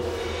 you